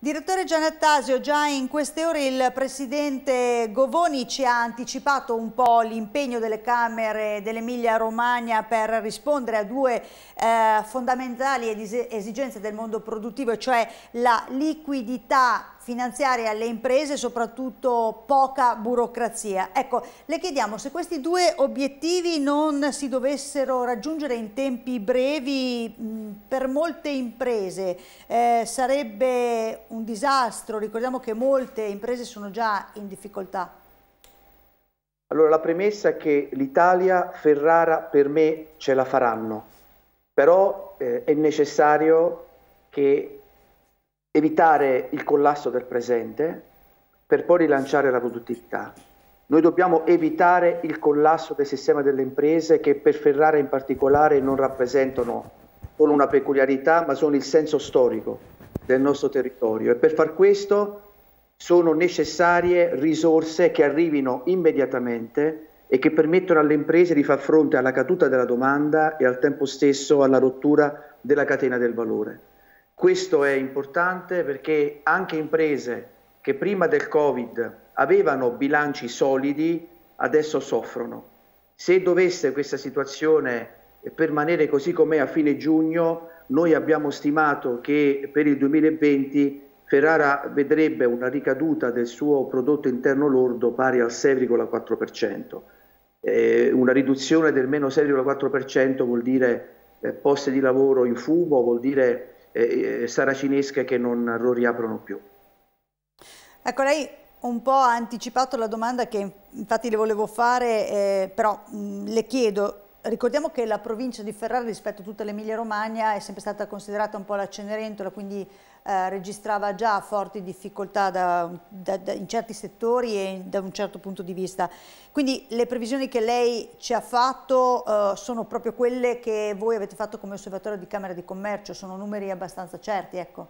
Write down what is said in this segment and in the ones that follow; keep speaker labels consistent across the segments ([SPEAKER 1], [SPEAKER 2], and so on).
[SPEAKER 1] Direttore Gianattasio, già in queste ore il Presidente Govoni ci ha anticipato un po' l'impegno delle Camere dell'Emilia Romagna per rispondere a due eh, fondamentali esigenze del mondo produttivo, cioè la liquidità finanziaria alle imprese e soprattutto poca burocrazia. Ecco, le chiediamo se questi due obiettivi non si dovessero raggiungere in tempi brevi mh, per molte imprese eh, sarebbe un disastro, ricordiamo che molte imprese sono già in difficoltà.
[SPEAKER 2] Allora la premessa è che l'Italia, Ferrara per me ce la faranno, però eh, è necessario che evitare il collasso del presente per poi rilanciare la produttività. Noi dobbiamo evitare il collasso del sistema delle imprese che per Ferrara in particolare non rappresentano solo una peculiarità ma sono il senso storico del nostro territorio e per far questo sono necessarie risorse che arrivino immediatamente e che permettono alle imprese di far fronte alla caduta della domanda e al tempo stesso alla rottura della catena del valore. Questo è importante perché anche imprese che prima del Covid avevano bilanci solidi adesso soffrono. Se dovesse questa situazione permanere così com'è a fine giugno, noi abbiamo stimato che per il 2020 Ferrara vedrebbe una ricaduta del suo prodotto interno lordo pari al 6,4%. Eh, una riduzione del meno 6,4% vuol dire eh, posti di lavoro in fumo, vuol dire eh, saracinesche che non, non riaprono più.
[SPEAKER 1] Ecco, lei un po' ha anticipato la domanda che infatti le volevo fare, eh, però mh, le chiedo, ricordiamo che la provincia di Ferrara rispetto a tutta l'Emilia Romagna è sempre stata considerata un po' la Cenerentola, quindi eh, registrava già forti difficoltà da, da, da, in certi settori e da un certo punto di vista. Quindi le previsioni che lei ci ha fatto eh, sono proprio quelle che voi avete fatto come osservatorio di Camera di Commercio, sono numeri abbastanza certi, ecco.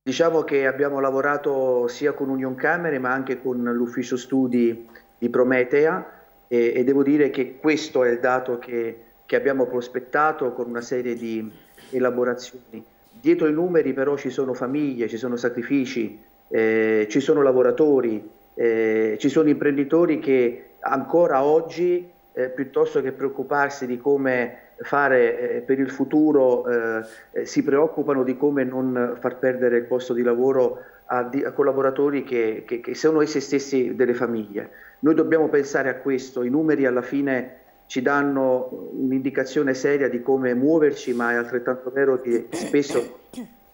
[SPEAKER 2] Diciamo che abbiamo lavorato sia con Union Camere ma anche con l'ufficio studi di Prometea e, e, devo dire che questo è il dato che, che abbiamo prospettato con una serie di elaborazioni. Dietro i numeri però ci sono famiglie, ci sono sacrifici, eh, ci sono lavoratori, eh, ci sono imprenditori che ancora oggi, eh, piuttosto che preoccuparsi di come fare eh, per il futuro, eh, eh, si preoccupano di come non far perdere il posto di lavoro a, a collaboratori che, che, che sono essi stessi delle famiglie. Noi dobbiamo pensare a questo, i numeri alla fine ci danno un'indicazione seria di come muoverci, ma è altrettanto vero che spesso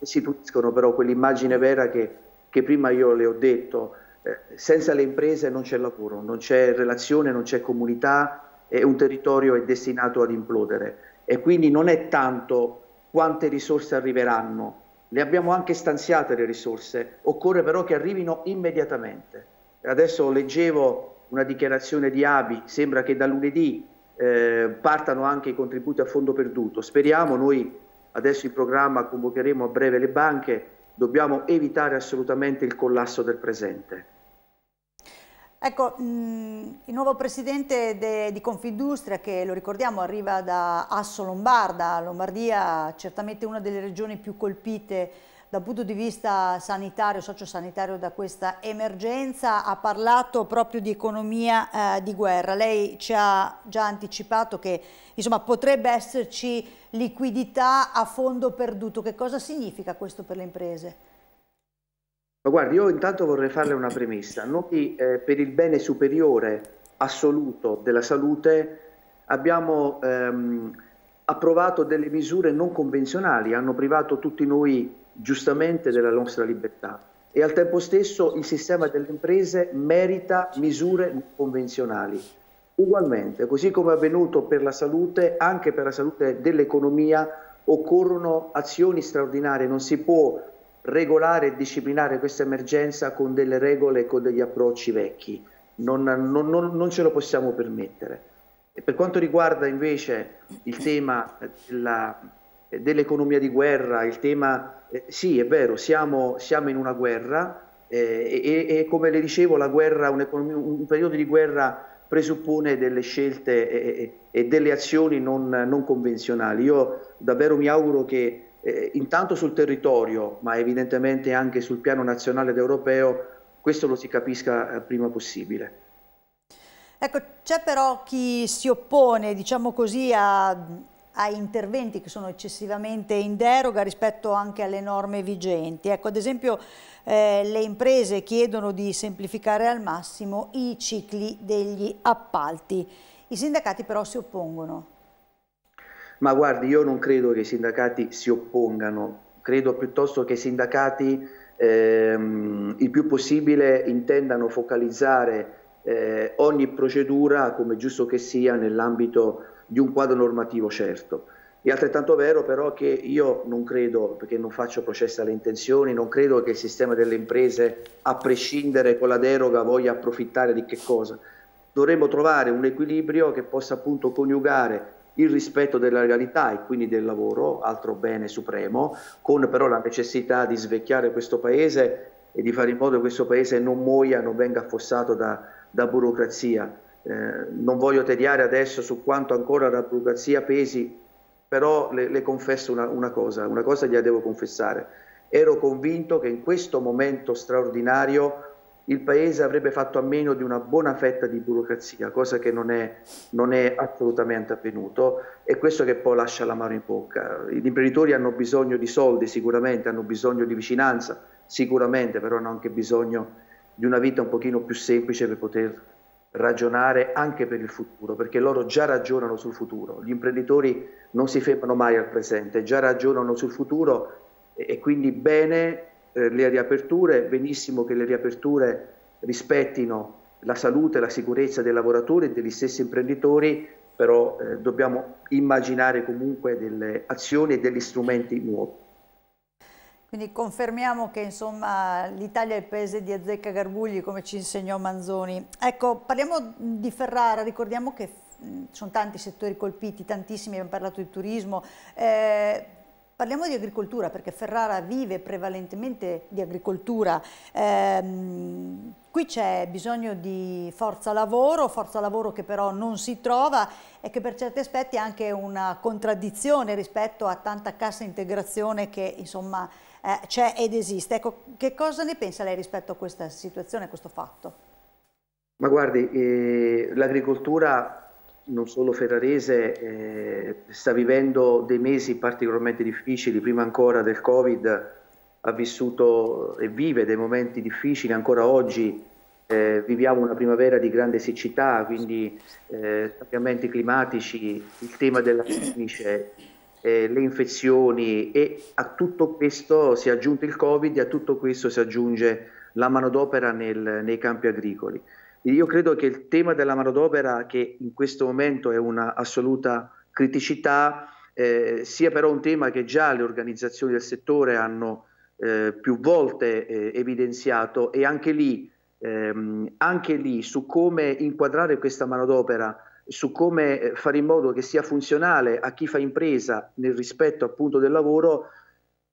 [SPEAKER 2] istituiscono però quell'immagine vera che, che, prima io le ho detto, eh, senza le imprese non c'è lavoro, non c'è relazione, non c'è comunità e un territorio è destinato ad implodere. E quindi non è tanto quante risorse arriveranno, le abbiamo anche stanziate le risorse, occorre però che arrivino immediatamente. Adesso leggevo una dichiarazione di ABI, sembra che da lunedì eh, partano anche i contributi a fondo perduto. Speriamo, noi adesso in programma convocheremo a breve le banche, dobbiamo evitare assolutamente il collasso del presente.
[SPEAKER 1] Ecco, mh, il nuovo presidente de, di Confindustria, che lo ricordiamo arriva da Asso Lombarda, Lombardia certamente una delle regioni più colpite dal punto di vista sanitario, sociosanitario da questa emergenza, ha parlato proprio di economia eh, di guerra. Lei ci ha già anticipato che insomma, potrebbe esserci liquidità a fondo perduto. Che cosa significa questo per le imprese?
[SPEAKER 2] Ma guardi, io intanto vorrei farle una premessa. Noi eh, per il bene superiore assoluto della salute abbiamo ehm, approvato delle misure non convenzionali, hanno privato tutti noi giustamente della nostra libertà e al tempo stesso il sistema delle imprese merita misure convenzionali. Ugualmente, così come è avvenuto per la salute, anche per la salute dell'economia occorrono azioni straordinarie, non si può regolare e disciplinare questa emergenza con delle regole e con degli approcci vecchi, non, non, non, non ce lo possiamo permettere. E per quanto riguarda invece il tema della, dell'economia di guerra, il tema, eh, sì è vero, siamo, siamo in una guerra eh, e, e, come le dicevo la guerra, un, un, periodo di guerra presuppone delle scelte e, e delle azioni non, non, convenzionali. Io davvero mi auguro che eh, intanto sul territorio, ma evidentemente anche sul piano nazionale ed europeo, questo lo si capisca eh, prima possibile.
[SPEAKER 1] Ecco, c'è però chi si oppone, diciamo così, a, a, interventi che sono eccessivamente in deroga rispetto anche alle norme vigenti. Ecco, ad esempio eh, le imprese chiedono di semplificare al massimo i cicli degli appalti. I sindacati però si oppongono.
[SPEAKER 2] Ma guardi, io non credo che i sindacati si oppongano, credo piuttosto che i sindacati ehm, il più possibile intendano focalizzare eh, ogni procedura, come giusto che sia, nell'ambito di un quadro normativo certo. È altrettanto vero però che io non credo, perché non faccio processi alle intenzioni, non credo che il sistema delle imprese, a prescindere con la deroga, voglia approfittare di che cosa. Dovremmo trovare un equilibrio che possa appunto coniugare il rispetto della legalità e quindi del lavoro, altro bene supremo, con però la necessità di svecchiare questo Paese e di fare in modo che questo Paese non muoia, non venga affossato da, da burocrazia. Eh, non voglio tediare adesso su quanto ancora la burocrazia pesi, però le, le confesso una, una, cosa, una cosa gliela devo confessare. Ero convinto che in questo momento straordinario il Paese avrebbe fatto a meno di una buona fetta di burocrazia, cosa che non è, non è assolutamente avvenuto e questo che poi lascia la mano in bocca. Gli imprenditori hanno bisogno di soldi sicuramente, hanno bisogno di vicinanza sicuramente, però hanno anche bisogno di una vita un pochino più semplice per poter ragionare anche per il futuro, perché loro già ragionano sul futuro, gli imprenditori non si fermano mai al presente, già ragionano sul futuro e, e quindi bene eh, le riaperture, benissimo che le riaperture rispettino la salute e la sicurezza dei lavoratori e degli stessi imprenditori, però eh, dobbiamo immaginare comunque delle azioni e degli strumenti nuovi.
[SPEAKER 1] Quindi confermiamo che l'Italia è il paese di azzecca garbugli come ci insegnò Manzoni. Ecco, parliamo di Ferrara, ricordiamo che ci sono tanti settori colpiti, tantissimi, abbiamo parlato di turismo, eh, parliamo di agricoltura perché Ferrara vive prevalentemente di agricoltura, eh, qui c'è bisogno di forza lavoro, forza lavoro che però non si trova e che per certi aspetti è anche una contraddizione rispetto a tanta cassa integrazione che insomma eh, c'è ed esiste. Ecco, che cosa ne pensa lei rispetto a questa situazione, a questo fatto?
[SPEAKER 2] Ma guardi, eh, l'agricoltura non solo ferrarese eh, sta vivendo dei mesi particolarmente difficili, prima ancora del Covid ha vissuto e vive dei momenti difficili, ancora oggi eh, viviamo una primavera di grande siccità, quindi eh, cambiamenti climatici, il tema della fornice, eh, le infezioni e a tutto questo si è aggiunto il Covid e a tutto questo si aggiunge la manodopera nel, nei campi agricoli. Io credo che il tema della manodopera, che in questo momento è una assoluta criticità, eh, sia però un tema che già le organizzazioni del settore hanno eh, più volte eh, evidenziato e anche lì, ehm, anche lì su come inquadrare questa manodopera su come eh, fare in modo che sia funzionale a chi fa impresa nel rispetto appunto del lavoro,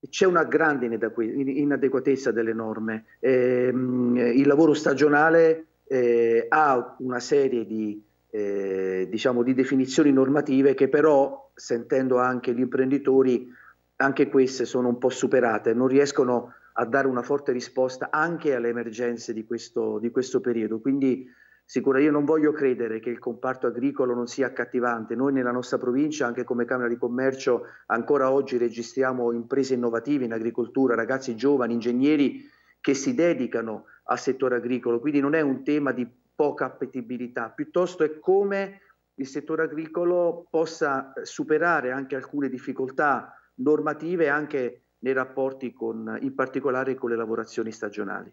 [SPEAKER 2] c'è una grande inadeguatezza delle norme. Eh, il lavoro stagionale eh, ha una serie di, eh, diciamo, di definizioni normative che però, sentendo anche gli imprenditori, anche queste sono un po' superate, non riescono a dare una forte risposta anche alle emergenze di questo, di questo periodo. Quindi sicura. Io non voglio credere che il comparto agricolo non sia accattivante. Noi nella nostra provincia, anche come Camera di Commercio, ancora oggi registriamo imprese innovative in agricoltura, ragazzi giovani, ingegneri che si dedicano al settore agricolo. Quindi non è un tema di poca appetibilità, piuttosto è come il settore agricolo possa superare anche alcune difficoltà normative anche nei rapporti con, in particolare con le lavorazioni stagionali.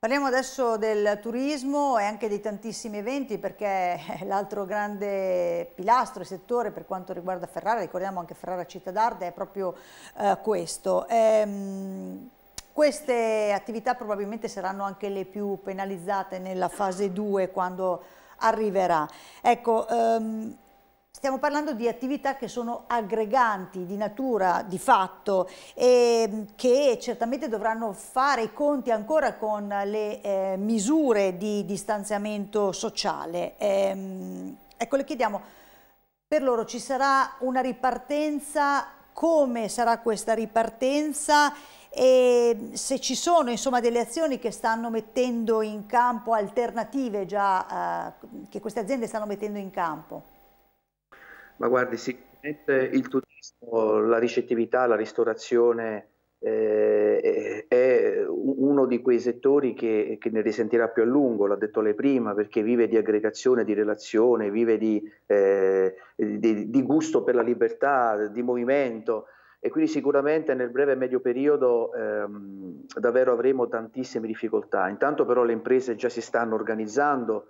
[SPEAKER 1] Parliamo adesso del turismo e anche dei tantissimi eventi perché l'altro grande pilastro e settore per quanto riguarda Ferrara, ricordiamo anche Ferrara Città d'Arde, è proprio eh, questo. Ehm, queste attività probabilmente saranno anche le più penalizzate nella fase 2 quando arriverà. Ecco, ehm, Stiamo parlando di attività che sono aggreganti di natura, di fatto, e che certamente dovranno fare i conti ancora con le eh, misure di distanziamento sociale. Ehm, ecco, le chiediamo, per loro ci sarà una ripartenza come sarà questa ripartenza e se ci sono insomma, delle azioni che stanno mettendo in campo alternative già, eh, che queste aziende stanno mettendo in campo.
[SPEAKER 2] Ma guardi, sicuramente il turismo, la ricettività, la ristorazione eh, è uno di quei settori che, che, ne risentirà più a lungo, l'ha detto lei prima, perché vive di aggregazione, di relazione, vive di, eh, di, di gusto per la libertà, di movimento e quindi sicuramente nel breve e medio periodo ehm, davvero avremo tantissime difficoltà. Intanto però le imprese già si stanno organizzando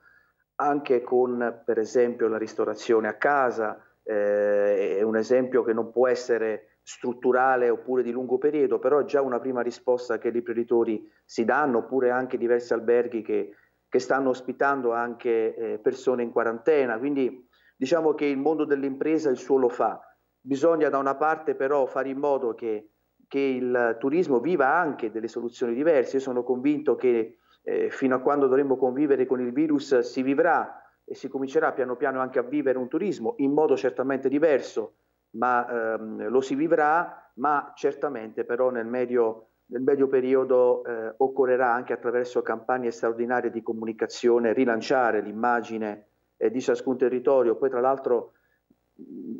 [SPEAKER 2] anche con per esempio la ristorazione a casa, eh, è un esempio che non può essere strutturale oppure di lungo periodo, però è già una prima risposta che gli imprenditori si danno, oppure anche diversi alberghi che, che stanno ospitando anche eh, persone in quarantena. Quindi diciamo che il mondo dell'impresa il suo lo fa. Bisogna da una parte però fare in modo che, che il turismo viva anche delle soluzioni diverse. Io sono convinto che eh, fino a quando dovremo convivere con il virus si vivrà e si comincerà piano piano anche a vivere un turismo in modo certamente diverso ma ehm, lo si vivrà, ma certamente però nel medio, nel medio periodo eh, occorrerà anche attraverso campagne straordinarie di comunicazione rilanciare l'immagine eh, di ciascun territorio. Poi tra l'altro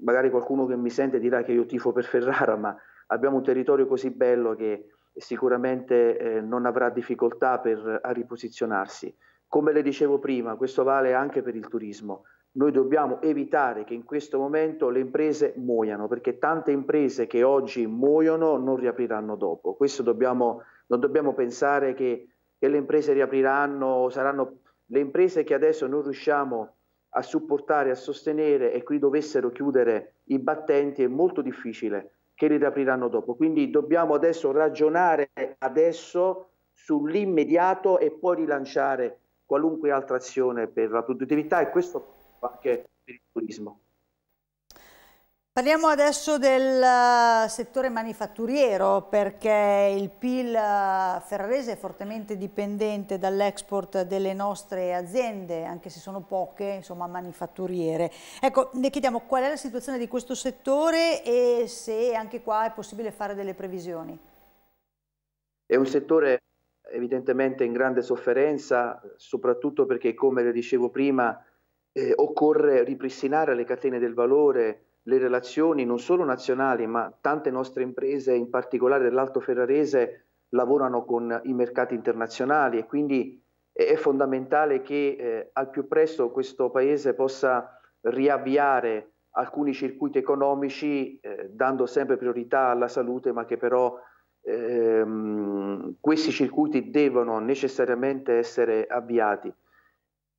[SPEAKER 2] magari qualcuno che mi sente dirà che io tifo per Ferrara, ma abbiamo un territorio così bello che sicuramente eh, non avrà difficoltà per, a riposizionarsi. Come le dicevo prima, questo vale anche per il turismo noi dobbiamo evitare che in questo momento le imprese muoiano, perché tante imprese che oggi muoiono non riapriranno dopo. Questo dobbiamo, non dobbiamo pensare che, che le imprese riapriranno, saranno le imprese che adesso non riusciamo a supportare, a sostenere e qui dovessero chiudere i battenti, è molto difficile che li riapriranno dopo. Quindi dobbiamo adesso ragionare adesso sull'immediato e poi rilanciare qualunque altra azione per la produttività e questo anche per il turismo.
[SPEAKER 1] Parliamo adesso del eh, settore manifatturiero perché il PIL eh, ferrarese è fortemente dipendente dall'export delle nostre aziende, anche se sono poche, insomma, manifatturiere. Ecco, ne chiediamo qual è la situazione di questo settore e se anche qua è possibile fare delle previsioni.
[SPEAKER 2] È un settore evidentemente in grande sofferenza, soprattutto perché, come le dicevo prima, eh, occorre ripristinare le catene del valore, le relazioni non solo nazionali, ma tante nostre imprese, in particolare dell'Alto Ferrarese, lavorano con i mercati internazionali. E quindi è fondamentale che eh, al più presto questo Paese possa riavviare alcuni circuiti economici eh, dando sempre priorità alla salute, ma che però ehm, questi circuiti devono necessariamente essere avviati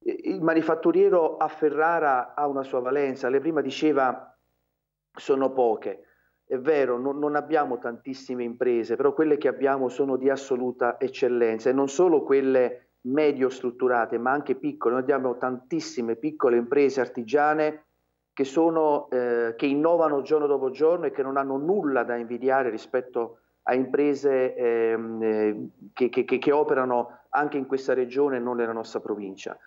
[SPEAKER 2] il manifatturiero a Ferrara ha una sua valenza, lei prima diceva sono poche, è vero, non, non, abbiamo tantissime imprese, però quelle che abbiamo sono di assoluta eccellenza e non solo quelle medio strutturate, ma anche piccole. Noi abbiamo tantissime piccole imprese artigiane che, sono, eh, che innovano giorno dopo giorno e che non hanno nulla da invidiare rispetto a imprese ehm, eh, che, che, che operano anche in questa regione e non nella nostra provincia.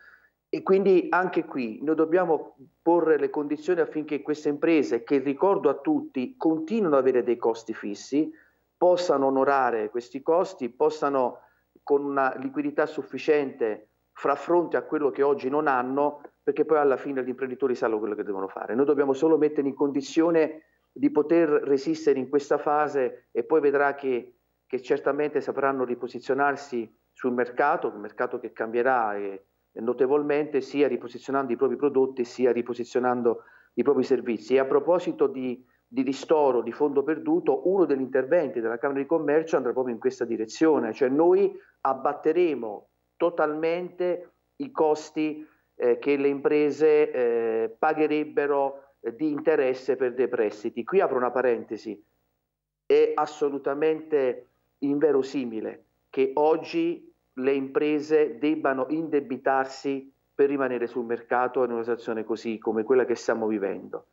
[SPEAKER 2] E quindi anche qui noi dobbiamo porre le condizioni affinché queste imprese, che ricordo a tutti, continuano ad avere dei costi fissi, possano onorare questi costi, possano con una liquidità sufficiente far fronte a quello che oggi non hanno, perché poi alla fine gli imprenditori sanno quello che devono fare. Noi dobbiamo solo mettere in condizione di poter resistere in questa fase e poi vedrà che, che certamente sapranno riposizionarsi sul mercato, un mercato che cambierà e, notevolmente sia riposizionando i propri prodotti sia riposizionando i propri servizi. E a proposito di, di ristoro, di fondo perduto, uno degli interventi della Camera di Commercio andrà proprio in questa direzione, cioè noi abbatteremo totalmente i costi eh, che le imprese eh, pagherebbero di interesse per dei prestiti. Qui apro una parentesi, è assolutamente inverosimile che oggi le imprese debbano indebitarsi per rimanere sul mercato in una situazione così come quella che stiamo vivendo.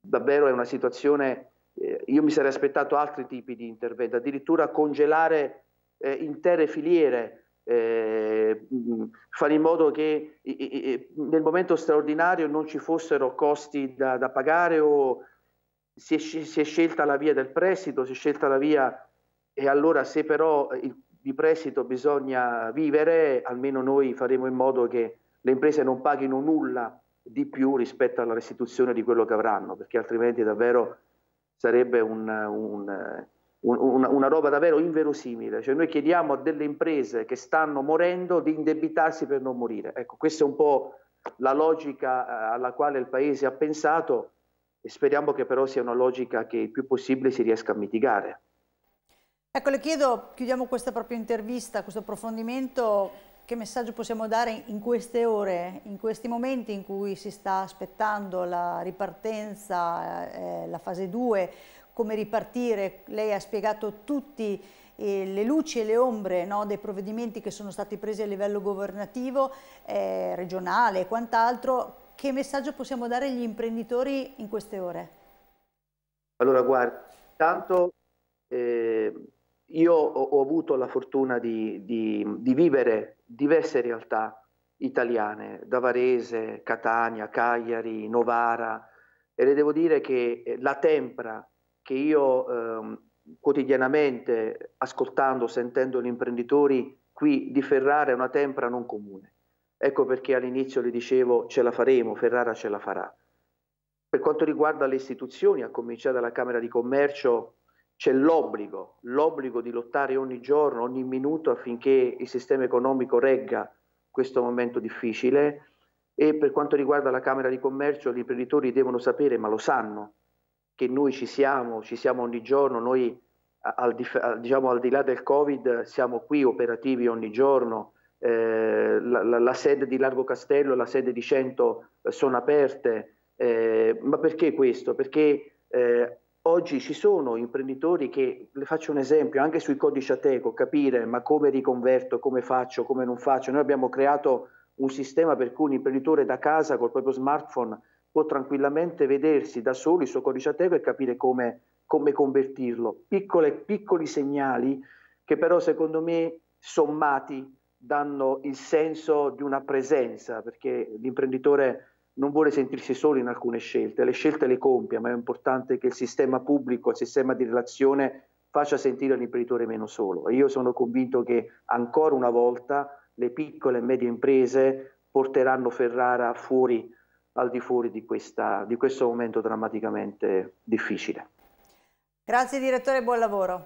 [SPEAKER 2] Davvero è una situazione, eh, io mi sarei aspettato altri tipi di interventi, addirittura congelare eh, intere filiere, eh, fare in modo che nel momento straordinario non ci fossero costi da, da pagare o si è, si è, scelta la via del prestito, si è scelta la via e allora se però il, di prestito bisogna vivere, almeno noi faremo in modo che le imprese non paghino nulla di più rispetto alla restituzione di quello che avranno, perché altrimenti davvero sarebbe un, un, una, una, roba davvero inverosimile. Cioè noi chiediamo a delle imprese che stanno morendo di indebitarsi per non morire. Ecco, questa è un po' la logica eh, alla quale il Paese ha pensato e speriamo che però sia una logica che il più possibile si riesca a mitigare.
[SPEAKER 1] Ecco, le chiedo, chiudiamo questa propria intervista, questo approfondimento, che messaggio possiamo dare in queste ore, in questi momenti in cui si sta aspettando la ripartenza, eh, la fase 2, come ripartire? Lei ha spiegato tutti eh, le luci e le ombre no, dei provvedimenti che sono stati presi a livello governativo, eh, regionale e quant'altro. Che messaggio possiamo dare agli imprenditori in queste ore?
[SPEAKER 2] Allora, guarda, tanto eh, io ho, ho, avuto la fortuna di, di, di, vivere diverse realtà italiane, da Varese, Catania, Cagliari, Novara, e le devo dire che eh, la tempra che io eh, quotidianamente, ascoltando, sentendo gli imprenditori qui di Ferrara, è una tempra non comune. Ecco perché all'inizio le dicevo ce la faremo, Ferrara ce la farà. Per quanto riguarda le istituzioni, a cominciare dalla Camera di Commercio, c'è l'obbligo, l'obbligo di lottare ogni giorno, ogni minuto affinché il sistema economico regga questo momento difficile e per quanto riguarda la Camera di Commercio gli imprenditori devono sapere, ma lo sanno, che noi ci siamo, ci siamo ogni giorno, noi al di, diciamo, al di là del Covid siamo qui operativi ogni giorno, eh, la, la, la, sede di Largo Castello e la sede di Cento sono aperte, eh, ma perché questo? Perché eh, Oggi ci sono imprenditori che, le faccio un esempio, anche sui codici Ateco, capire ma come riconverto, come faccio, come non faccio. Noi abbiamo creato un sistema per cui un imprenditore da casa col proprio smartphone può tranquillamente vedersi da solo il suo codice Ateco e capire come, come convertirlo. Piccole, piccoli segnali che però secondo me sommati danno il senso di una presenza, perché l'imprenditore non vuole sentirsi solo in alcune scelte, le scelte le compia, ma è importante che il sistema pubblico, il sistema di relazione faccia sentire l'imprenditore meno solo. Io sono convinto che ancora una volta le piccole e medie imprese porteranno Ferrara fuori, al di fuori di, questa, di questo momento drammaticamente difficile.
[SPEAKER 1] Grazie direttore, buon lavoro.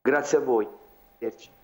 [SPEAKER 2] Grazie a voi. Arrivederci.